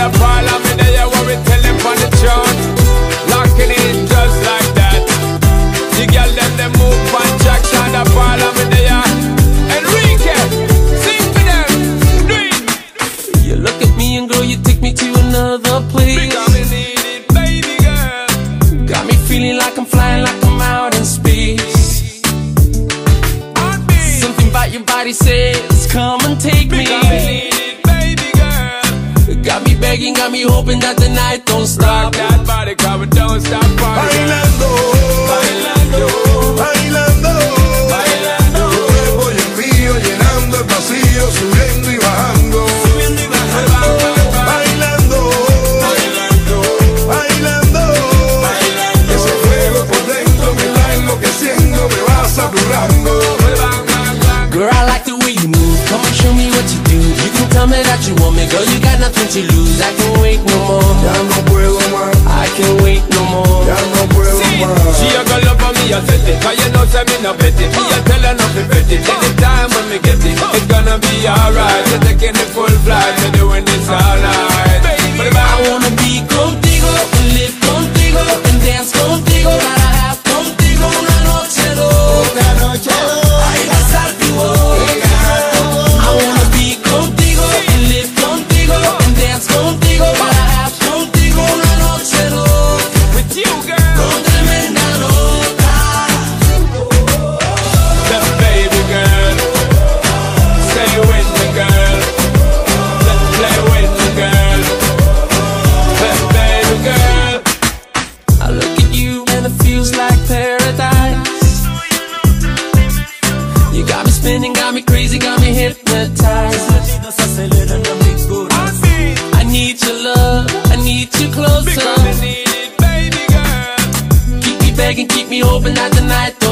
a fall on me there, what we tell them on the. Locking in just like that. The girl them move on fall on me there. Enrique, sing for them, it. You look at me and girl, you take me to another place. Because me need it, baby girl. Got me feeling like I'm flying, like I'm out in space. On. Something about your body says, come and take. Because me Got me begging, got me hoping that the night don't Rock stop. that body, cause we don't stop partying. That you want me, girl. You got nothing to lose. I can't wait no more. Ya no puedo más, I can't wait no more. ya no puedo más. She a go love for me, I set it Cause you know say me no it Me a tell her not to it Anytime when me get it It's gonna be alright We're taking the full flight got me spinning, got me crazy, got me hypnotized. I need your love, I need you closer. need it baby girl Keep me begging, keep me hoping that the night